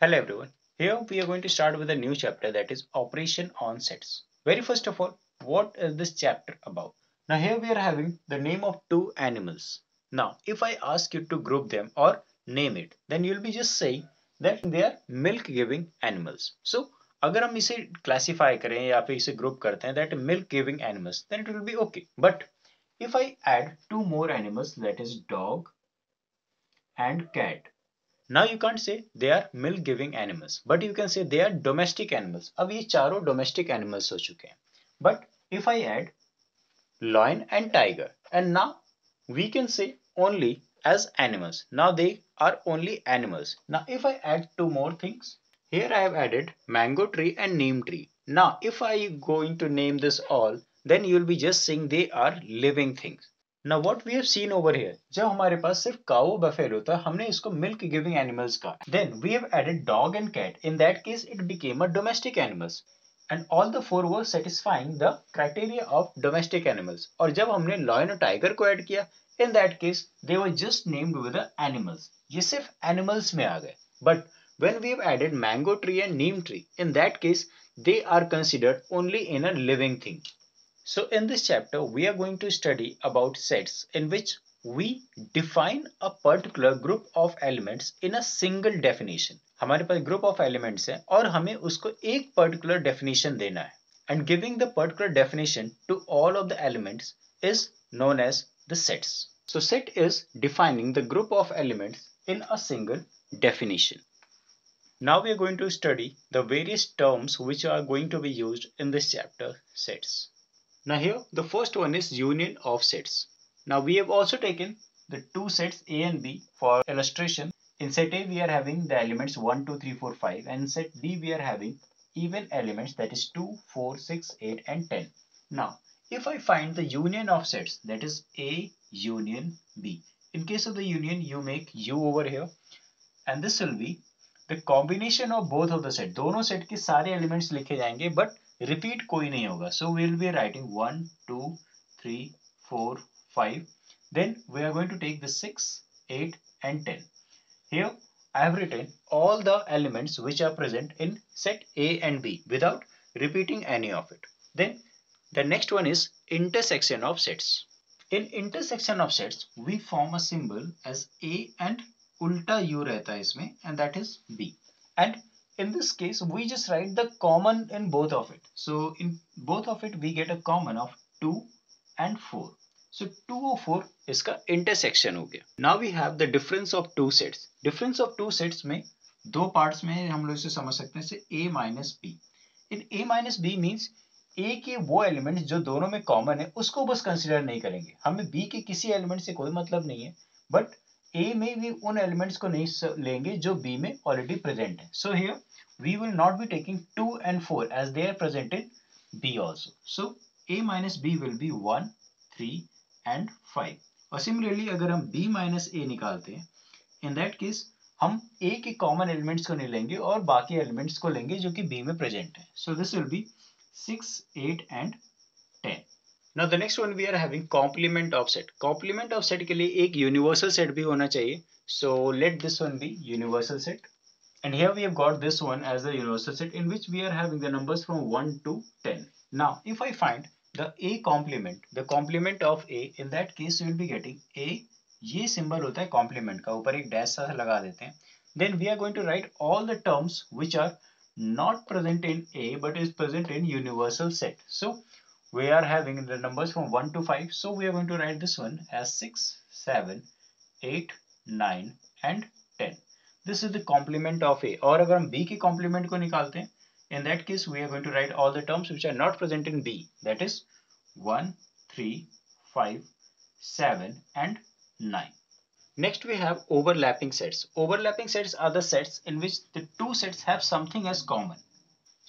Hello everyone. Here we are going to start with a new chapter that is operation on sets. Very first of all, what is this chapter about? Now here we are having the name of two animals. Now if I ask you to group them or name it, then you'll be just saying that they are milk giving animals. So अगर हम इसे classify करें या फिर इसे group करते हैं that milk giving animals then it will be okay but if I add two more animals that is dog and cat now you can't say they are milk giving animals but you can say they are domestic animals अब ये चारों domestic animals हो चुके हैं but if I add lion and tiger and now we can say only as animals now they are only animals now if I add two more things here I have added mango tree and neem tree now if I going to name this all then you will be just saying they are living things Now what we have seen over here, जब हमारे पास सिर्फ़ काओ buffalo था हमने इसको milk giving animals का then we have added dog and cat in that case it became a domestic animals and all the four were satisfying the criteria of domestic animals और जब हमने लॉयन और tiger को add किया in that case they were just named with animals ये सिर्फ़ animals में आ गए। But when we have added mango tree and neem tree in that case they are considered only in a living thing. So in this chapter, we are going to study about sets in which we define a particular group of elements in a single definition. हमारे पास group of elements है और हमें उसको एक particular definition देना है. And giving the particular definition to all of the elements is known as the sets. So set is defining the group of elements in a single definition. Now we are going to study the various terms which are going to be used in this chapter sets. Now here the first one is union of sets. Now we have also taken the two sets A and B for illustration. In set A we are having the elements 1, 2, 3, 4, 5 and in set B we are having even elements that is 2, 4, 6, 8 and 10. Now if I find the union of sets that is A union B. In case of the union you make U over here and this will be the combination of both of the set. दोनों set के सारे elements लिखे जाएंगे but repeat कोई नहीं होगा so will be writing one two three four five then we are going to take the 6 8 and 10 here i have written all the elements which are present in set a and b without repeating any of it then the next one is intersection of sets in intersection of sets we form a symbol as a and ulta u rehta hai isme and that is b and in this case we just write the common in both of it so in both of it we get a common of 2 and 4 so 2 or 4 इसका intersection हो गया now we have the difference of two sets difference of two sets में दो parts में हम लोग इसे समझ सकते हैं से a minus b in a minus b means a के वो एलिमेंट्स जो दोनों में कॉमन है उसको बस कंसिडर नहीं करेंगे हमें b के किसी एलिमेंट से कोई मतलब नहीं है बट ए में भी उन एलिमेंट्स को नहीं लेंगे जो बी में ऑलरेडी प्रेजेंट है। So here we will not be taking two and four as they are present in B also so A minus B will be one three and five और similarly अगर हम B minus ए निकालते हैं इन that case हम ए के common elements को नहीं लेंगे और बाकी एलिमेंट्स को लेंगे जो कि बी में प्रेजेंट है। So this will be six eight and ten now the next one we are having complement of set complement of set के लिए एक यूनिवर्सल सेट भी होना चाहिए। So let this one be universal set and here we have got this one as the universal set in which we are having the numbers from 1 to 10. Now if I find the A complement the complement of A in that case we will be getting A ये symbol होता है complement का। ऊपर एक dash सा लगा देते हैं। Then we are going to write all the terms which are not present in A but is present in universal set so we are having the numbers from 1 to 5. So we are going to write this one as 6, 7, 8, 9 and 10. This is the complement of ए और अगर हम B की complement को निकालते हैं in that case we are going to write all the terms which are not present in B that is 1 3 5 7 and 9 next we have overlapping sets overlapping sets are the sets in which the two sets have something as common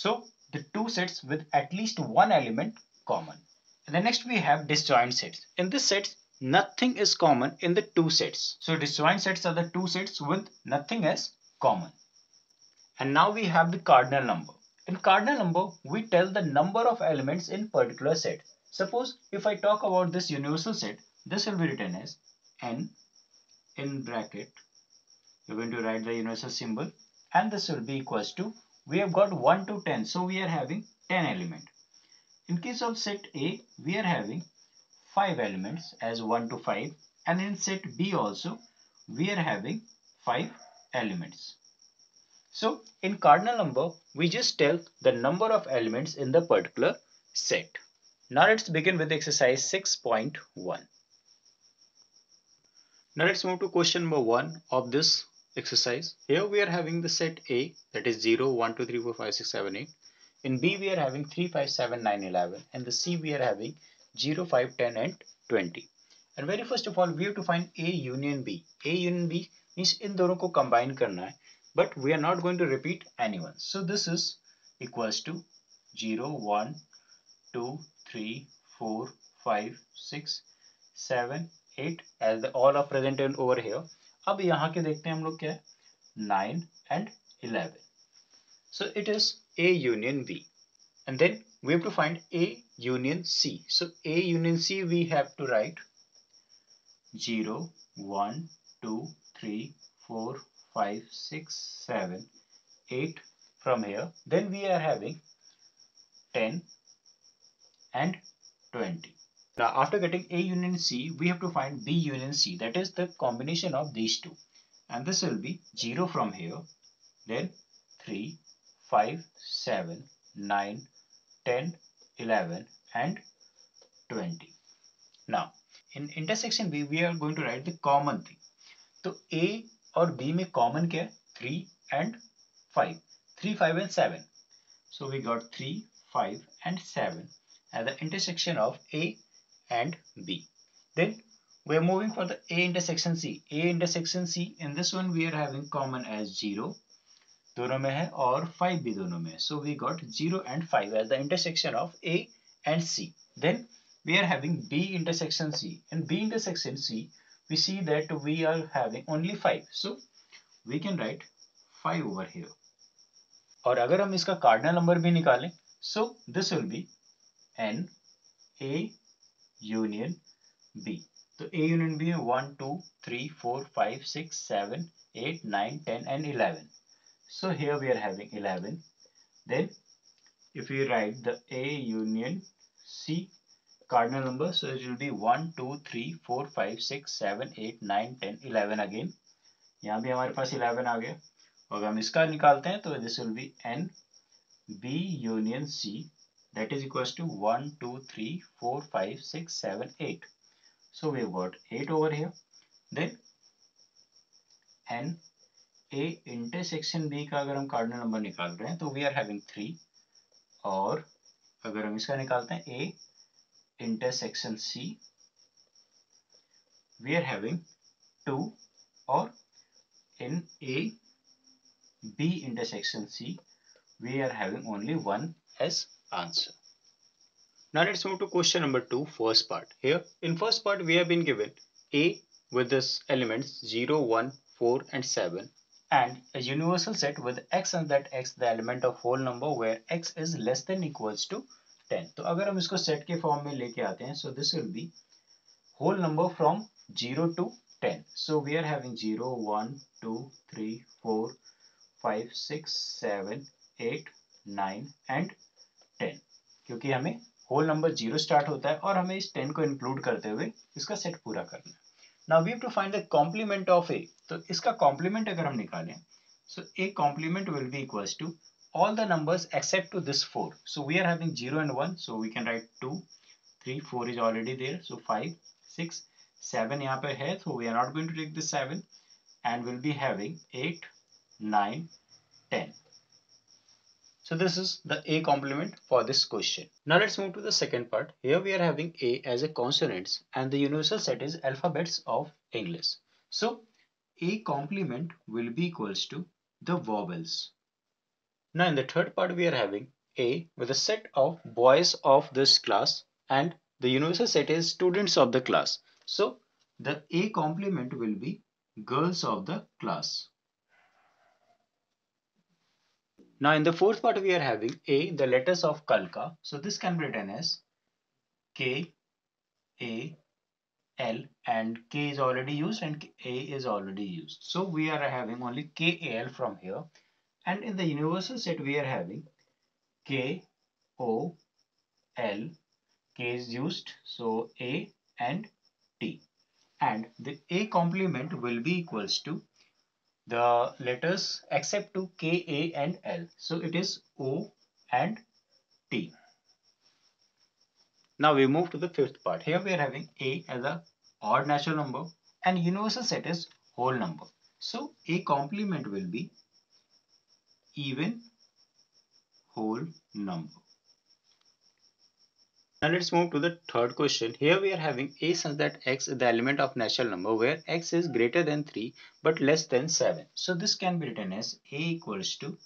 so the two sets with at least one element common and then next we have disjoint sets in this sets nothing is common in the two sets. So disjoint sets are the two sets with nothing as common. And now we have the cardinal number. In cardinal number, we tell the number of elements in particular set. Suppose if I talk about this universal set, this will be written as n in bracket. You're going to write the universal symbol and this will be equals to we have got 1 to 10 so we are having 10 element in case of set A we are having 5 elements as 1 to 5 and in set B also we are having 5 elements so in cardinal number we just tell the number of elements in the particular set now let's begin with exercise 6.1 now let's move to question number 1 of this exercise. Here we are having the set A that is 0, 1, 2, 3, 4, 5, 6, 7, 8. In B we are having 3, 5, 7, 9, 11 and the C we are having 0, 5, 10 and 20. And very first of all we have to find A union B. A union B means in दोनों को combine करना है but we are not going to repeat anyone. So this is equals to 0, 1, 2, 3, 4, 5, 6, 7, 8 as the all are present in over here अब यहाँ के देखते हैं हम लोग क्या है 9 and 11 so it is a union B and then we have to find A union C so A union C we have to write 0 1 2 3 4 5 6 7 8 from here then we are having 10 and 20 now after getting A union C, we have to find B union C. That is the combination of these two. And this will be 0 from here, then 3, 5, 7, 9, 10, 11 and 20. Now in intersection B, we are going to write the common thing. So A or B में common क्या 3 and 5. 3, 5 and 7. So we got 3, 5 and 7 at the intersection of A and B. Then we are moving for the A intersection C. A intersection C in this one we are having common as 0 दोनों में है और five भी दोनों में so we got zero and five as the intersection of A and C then we are having B intersection C and B intersection C we see that we are having only five so we can write five over here और अगर हम इसका cardinal number भी निकालें so this will be n A union B तो A union B one two three four five six seven eight nine ten and eleven So here we are having 11. Then if we write the A union C cardinal number, so it will be 1, 2, 3, 4, 5, 6, 7, 8, 9, 10, 11 again. यहाँ भी हमारे पास 11 आ गया और हम इसका निकालते हैं तो this will be n B union C that is equals to 1 2 3 4 5 6 7 8 so we've got 8 over here then n a intersection b का अगर हम कार्डिनल नंबर निकाल रहे हैं तो we are having 3 और अगर हम इसका निकालते हैं a intersection c we are having 2 और in a b intersection c we are having only one as answer. Now let's move to question number 2, first part. Here, in first part, we have been given A with this elements 0, 1, 4 and 7 and a universal set with x and that x the element of whole number where x is less than equals to 10. तो अगर हम इसको set के form में लेके आते हैं so this will be whole number from 0 to 10. So we are having 0, 1, 2, 3, 4, 5, 6, 7, 8, 9 and ten क्योंकि हमें होल नंबर ज़ीरो स्टार्ट होता है और हमें इस टेन को इंक्लूड करते हुए इसका सेट पूरा करना है now we have to find the complement of ए तो इसका कॉम्प्लीमेंट अगर हम निकालें सो A complement will be equals to all the numbers except to this 4 so we are having 0 and 1 so we can write 2 3 4 is already there so 5 6 7 यहाँ पे है so we are not going to take this 7 and we'll be having 8 9 10 So this is the A complement for this question. Now let's move to the second part. Here we are having A as a consonants and the universal set is alphabets of English. So A complement will be equals to the vowels. Now in the third part we are having A with a set of boys of this class and the universal set is students of the class. So the A complement will be girls of the class. Now in the fourth part we are having A, the letters of Kalka. So this can be written as K, A, L and K is already used and A is already used. So we are having only KAL from here and in the universal set we are having K, O, L, K is used so A and T and the A complement will be equals to the letters except to K, A and L so it is O and T. Now we move to the fifth part. Here we are having A as a odd natural number and universal set is whole number. So A complement will be even whole number. Now let's move to the third question. Here we are having a such that x is the element of natural number where x is greater than 3 but less than 7. So this can be written as a equals to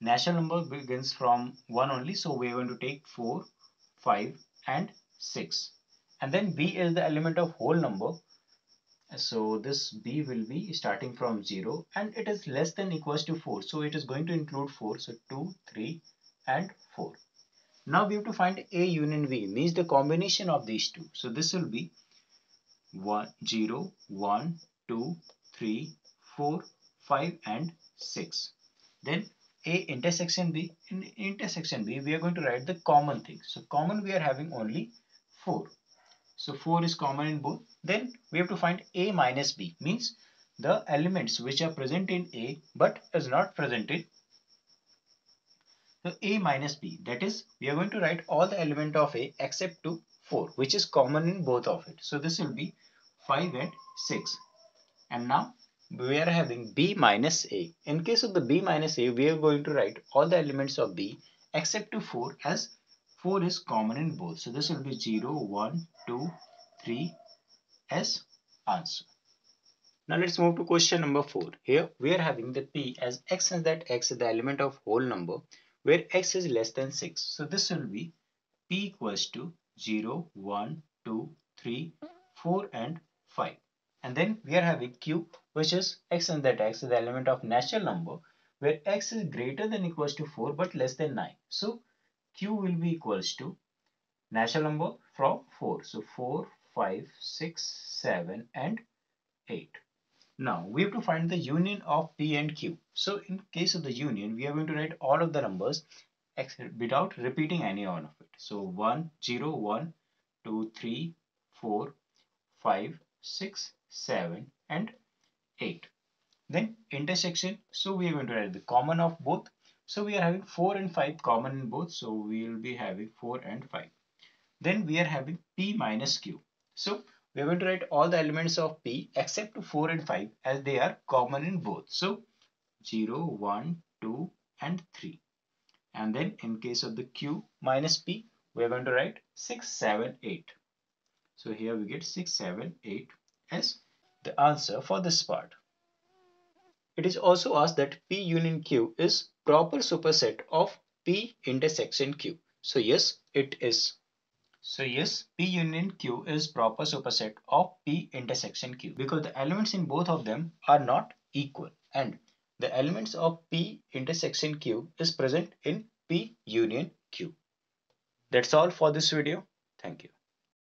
natural number begins from 1 only. So we are going to take 4, 5 and 6. And then b is the element of whole number so this b will be starting from 0 and it is less than equals to 4 so it is going to include 4 so 2 3 and 4 now we have to find a union b means the combination of these two. So this will be 1 0 1 2 3 4 5 and 6 then a intersection b in intersection b we are going to write the common thing. So common we are having only 4 so 4 is common in both. Then we have to find A minus B means the elements which are present in A but is not present in so A minus B that is we are going to write all the element of A except to 4 which is common in both of it. So this will be 5 and 6 and now we are having B minus A. In case of the B minus A we are going to write all the elements of B except to 4 as 4 is common in both. So this will be 0, 1, 2, 3 as answer. Now let's move to question number 4. Here we are having the p as x and that x is the element of whole number where x is less than 6. So this will be p equals to 0, 1, 2, 3, 4 and 5. And then we are having q which is x and that x is the element of natural number where x is greater than equals to 4 but less than 9. So q will be equals to natural number from 4. So 4, 5, 6, 7 and 8. Now we have to find the union of P and Q. So in case of the union, we are going to write all of the numbers without repeating any one of it. So 1, 0, 1, 2, 3, 4, 5, 6, 7 and 8. Then intersection. So we are going to write the common of both so we are having 4 and 5 common in both. So we will be having 4 and 5. Then we are having P minus Q. So we are going to write all the elements of P except 4 and 5 as they are common in both. So 0, 1, 2 and 3. And then in case of the Q minus P, we are going to write 6, 7, 8. So here we get 6, 7, 8 as the answer for this part. It is also asked that P union Q is proper superset of P intersection Q. So yes, it is. So yes, P union Q is proper superset of P intersection Q because the elements in both of them are not equal and the elements of P intersection Q is present in P union Q. That's all for this video. Thank you.